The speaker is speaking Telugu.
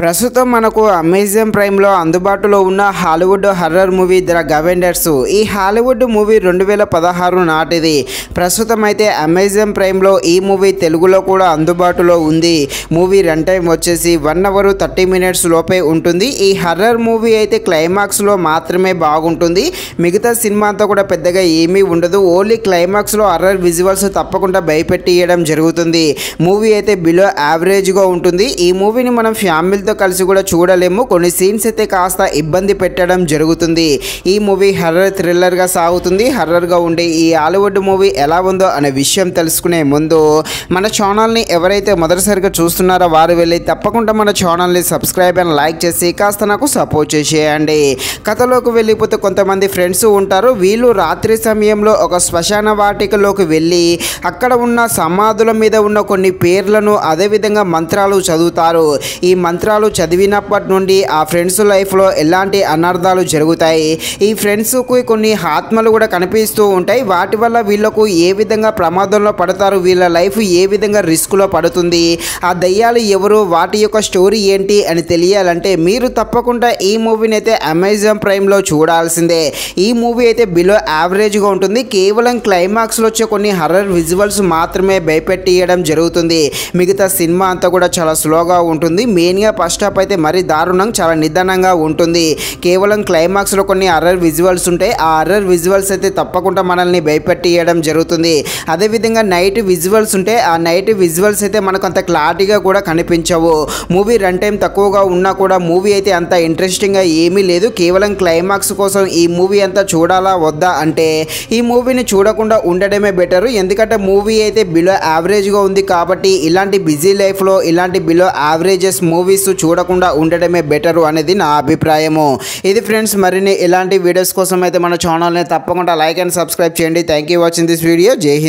ప్రస్తుతం మనకు అమెజాన్ ప్రైమ్లో అందుబాటులో ఉన్న హాలీవుడ్ హర్రర్ మూవీ ద గవెండర్స్ ఈ హాలీవుడ్ మూవీ రెండు వేల పదహారు నాటిది. ప్రస్తుతం అయితే అమెజాన్ ప్రైమ్లో ఈ మూవీ తెలుగులో కూడా అందుబాటులో ఉంది. మూవీ రన్ టైం వచ్చేసి వన్ అవర్ థర్టీ మినిట్స్ లోపే ఉంటుంది. ఈ హర్రర్ మూవీ అయితే క్లైమాక్స్లో మాత్రమే బాగుంటుంది. మిగతా సినిమా అంతా కూడా పెద్దగా ఏమీ ఉండదు. ఓన్లీ క్లైమాక్స్లో హర్రర్ విజువల్స్ తప్పకుండా భయపెట్టియడం జరుగుతుంది. మూవీ అయితే బిలో యావరేజ్గా ఉంటుంది. ఈ మూవీని మనం ఫ్యామిలీ ఫ్యామిలీతో కలిసి కూడా చూడలేము. కొన్ని సీన్స్ అయితే కాస్త ఇబ్బంది పెట్టడం జరుగుతుంది. ఈ మూవీ హర్రర్ థ్రిల్లర్గా సాగుతుంది. హర్రర్గా ఉండే ఈ హాలీవుడ్ మూవీ ఎలా ఉందో అనే విషయం తెలుసుకునే ముందు మన ఛానల్ని ఎవరైతే మొదటిసారిగా చూస్తున్నారో వారు వెళ్ళి తప్పకుండా మన ఛానల్ని సబ్స్క్రైబ్ అండ్ లైక్ చేసి కాస్త నాకు సపోర్ట్ చేసేయండి. కథలోకి వెళ్ళిపోతే కొంతమంది ఫ్రెండ్స్ ఉంటారు. వీళ్ళు రాత్రి సమయంలో ఒక శ్మశాన వాటికలోకి వెళ్ళి అక్కడ ఉన్న సమాధుల మీద ఉన్న కొన్ని పేర్లను అదేవిధంగా మంత్రాలు చదువుతారు. ఈ మంత్రాలు చదివినప్పటి నుండి ఆ ఫ్రెండ్స్ లైఫ్లో ఎలాంటి అనర్థాలు జరుగుతాయి? ఈ ఫ్రెండ్స్కి కొన్ని ఆత్మలు కూడా కనిపిస్తూ ఉంటాయి. వాటి వల్ల వీళ్ళకు ఏ విధంగా ప్రమాదంలో పడతారు? వీళ్ళ లైఫ్ ఏ విధంగా రిస్క్లో పడుతుంది? ఆ దయ్యాలు ఎవరు? వాటి యొక్క స్టోరీ ఏంటి అని తెలియాలంటే మీరు తప్పకుండా ఈ మూవీని అయితే అమెజాన్ ప్రైమ్లో చూడాల్సిందే. ఈ మూవీ అయితే బిలో యావరేజ్గా ఉంటుంది. కేవలం క్లైమాక్స్లో వచ్చే కొన్ని హర్రర్ విజువల్స్ మాత్రమే భయపెట్టియడం జరుగుతుంది. మిగతా సినిమా అంతా కూడా చాలా స్లోగా ఉంటుంది. మెయిన్గా ఫస్ట్ హాఫ్ అయితే మరీ దారుణం చాలా నిదానంగా ఉంటుంది. కేవలం క్లైమాక్స్లో కొన్ని అర్రర్ విజువల్స్ ఉంటాయి ఆ అర్రర్ విజువల్స్ అయితే తప్పకుండా మనల్ని భయపెట్టియడం జరుగుతుంది. అదేవిధంగా నైట్ విజువల్స్ ఉంటే ఆ నైట్ విజువల్స్ అయితే మనకు అంత క్లారిటీగా కూడా కనిపించవు. మూవీ రన్ టైం తక్కువగా ఉన్నా కూడా మూవీ అయితే అంత ఇంట్రెస్టింగ్గా ఏమీ లేదు. కేవలం క్లైమాక్స్ కోసం ఈ మూవీ అంతా చూడాలా వద్దా అంటే ఈ మూవీని చూడకుండా ఉండడమే బెటర్ ఎందుకంటే మూవీ అయితే బిలో యావరేజ్గా ఉంది కాబట్టి ఇలాంటి బిజీ లైఫ్లో ఇలాంటి బిలో యావరేజెస్ మూవీస్ చూడకుండా ఉండడమే బెటరు అనేది నా అభిప్రాయము. ఇది ఫ్రెండ్స్ మరిన్ని ఇలాంటి వీడియోస్ కోసం అయితే మన ఛానల్ని తప్పకుండా లైక్ అండ్ సబ్స్క్రైబ్ చేయండి. Thank you watching this video Jai Hind